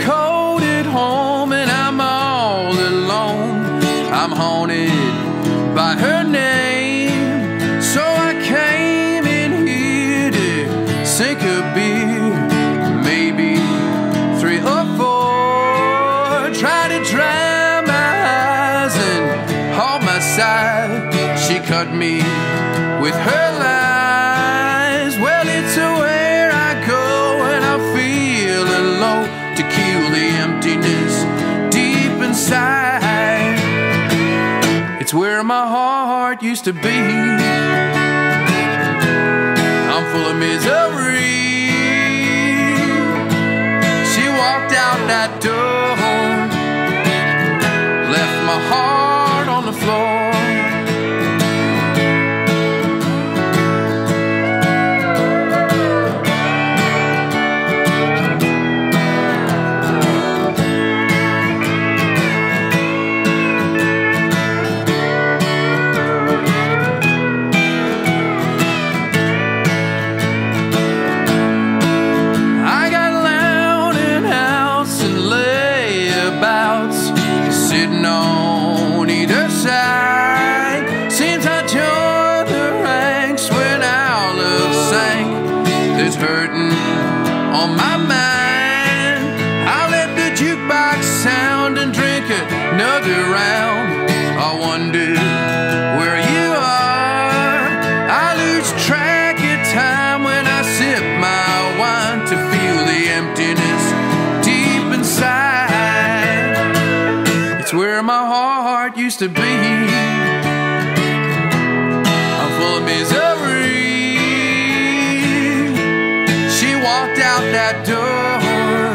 cold at home and I'm all alone. I'm haunted by her name. So I came in here to sink a beer, maybe three or four. Try to dry my eyes and hold my side. She cut me with her lies. Well, it's where I go when I feel alone to keep. It's where my heart used to be. I'm full of misery. She walked out that door, left my heart hurting on my mind. I let the jukebox sound and drink another round. I wonder where you are. I lose track of time when I sip my wine to feel the emptiness deep inside. It's where my heart used to be. that door